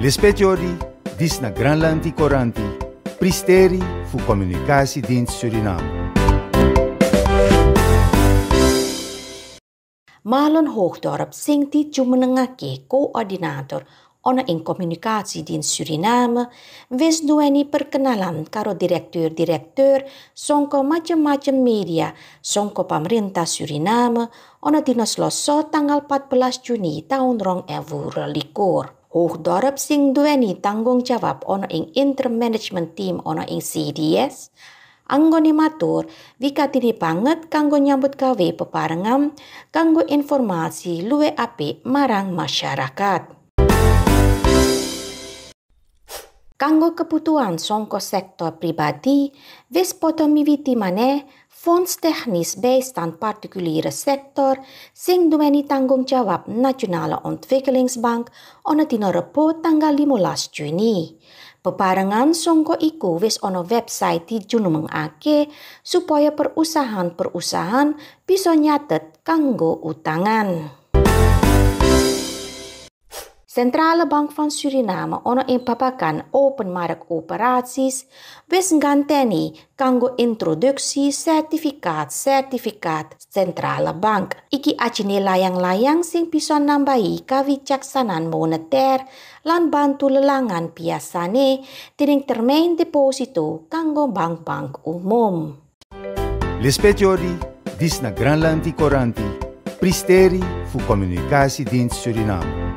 Lispetiori, dis na Granlandi Coranti, pristeri fu Communicatiedienst Suriname. Marlon Hoogdorp zingt die coördinator ona in Communicatiedienst Suriname, wis duweni perkenalan karo direktur-direktur songko macam-macam media songko pemerintah Suriname ona loso tanggal 14 Juni tahun rong likur. Hoogdorp sing duweni tanggung jawab ono ing intermanagement team ono ing CDS, anggone matur wikatini banget kanggo nyambut gawe peparengam kanggo informasi luwe apik marang masyarakat. Kanggo kebutuhan songko sektor pribadi, wis poto miwiti maneh fonds teknis bijstand particuliere sektor sing duweni tanggung jawab Nasionale Ontwikkelingsbank ono dina Rebo tanggal 15 Juni. Peparengan songko iku wis ono website di junumengake supaya perusahaan-perusahaan bisa nyatet kanggo utangan. Centrale Bank van Suriname ono ing papakan open mark operaties wis nganteni kanggo introduksi sertifikaat-sertifikaat Centrale Bank. Iki acine layang-layang sing bisa nambahi kawicaksanan moneter lan bantu lelangan biasane dening termain deposito kanggo bank-bank umum. Lispetiori, dis na Granlandi Coranti, pristeri fu Communicatiedienst Suriname.